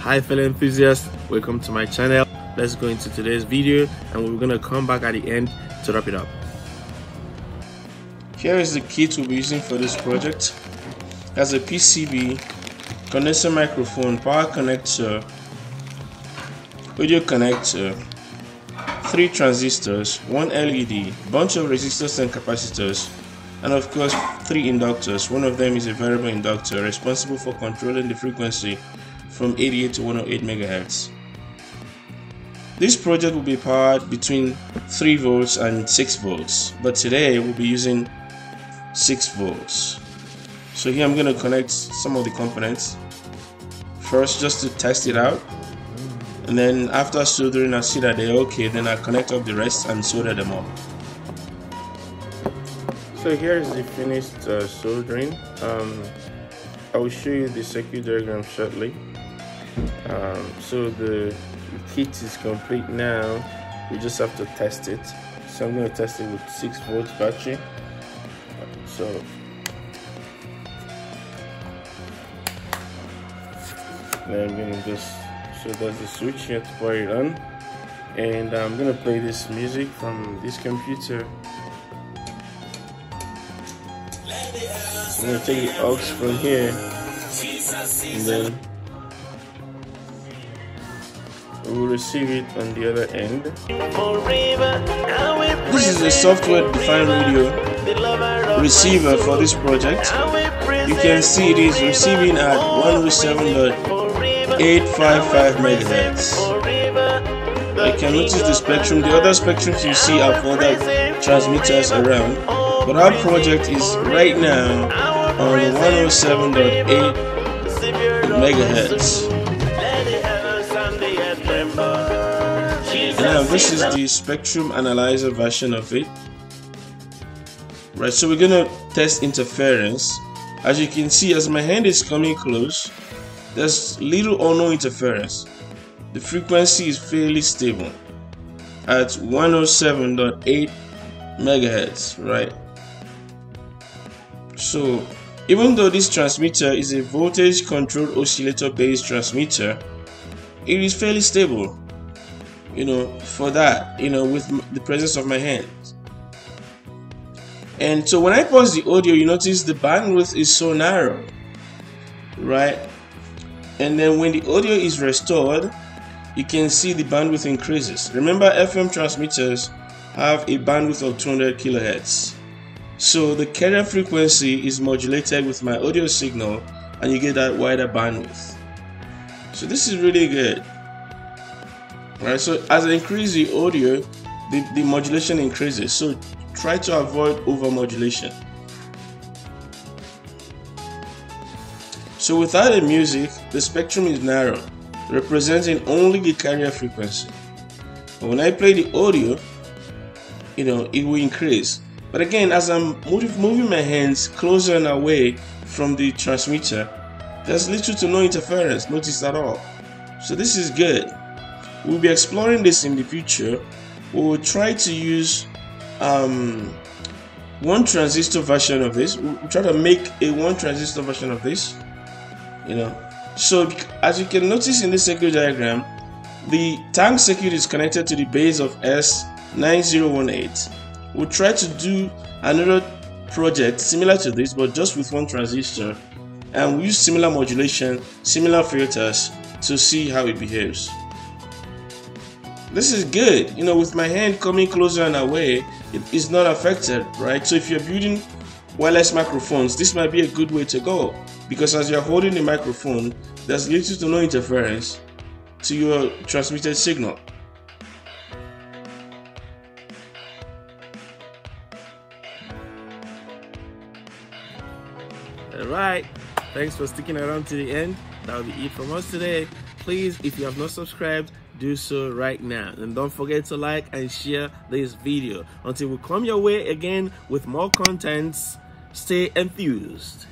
Hi fellow enthusiasts, welcome to my channel. Let's go into today's video and we're gonna come back at the end to wrap it up. Here is the kit we'll be using for this project. As a PCB, condenser microphone, power connector, audio connector, three transistors, one LED, bunch of resistors and capacitors, and of course three inductors. One of them is a variable inductor responsible for controlling the frequency from 88 to 108 megahertz. This project will be powered between 3 volts and 6 volts, but today we'll be using 6 volts. So here I'm going to connect some of the components first just to test it out and then after soldering I see that they're okay then I connect up the rest and solder them up. So here is the finished uh, soldering. Um, I will show you the circuit diagram shortly. Um, so the kit is complete now. We just have to test it. So I'm going to test it with 6 volts battery. So now I'm going to just so there's the switch here to power it on and I'm gonna play this music from this computer I'm gonna take the aux from here and then we'll receive it on the other end. This is a software defined radio receiver for this project. You can see it is receiving at 107.855 megahertz. You can notice the spectrum. The other spectrums you see are for the transmitters around. But our project is right now on 107.8 megahertz. Now this is the spectrum analyzer version of it. Right, so we're gonna test interference. As you can see, as my hand is coming close, there's little or no interference. The frequency is fairly stable at 107.8 megahertz, right? So even though this transmitter is a voltage controlled oscillator based transmitter, it is fairly stable, you know, for that, you know, with the presence of my hands. And so when I pause the audio, you notice the bandwidth is so narrow, right? And then when the audio is restored, you can see the bandwidth increases. Remember, FM transmitters have a bandwidth of 200 kilohertz. So the carrier frequency is modulated with my audio signal and you get that wider bandwidth. So this is really good. Right, so as I increase the audio, the, the modulation increases. So try to avoid over modulation. So without the music, the spectrum is narrow, representing only the carrier frequency. When I play the audio, you know, it will increase. But again, as I'm moving my hands closer and away from the transmitter, there's little to no interference noticed at all. So this is good. We'll be exploring this in the future. We will try to use um, one transistor version of this. We'll try to make a one transistor version of this. You know, so as you can notice in this circuit diagram, the tank circuit is connected to the base of S9018 we'll try to do another project similar to this but just with one transistor and we'll use similar modulation similar filters to see how it behaves. This is good. You know with my hand coming closer and away it is not affected right? So if you're building wireless microphones this might be a good way to go because as you're holding the microphone there's little to no interference to your transmitted signal Alright, thanks for sticking around to the end. That will be it from us today. Please, if you have not subscribed, do so right now. And don't forget to like and share this video. Until we come your way again with more contents, stay enthused.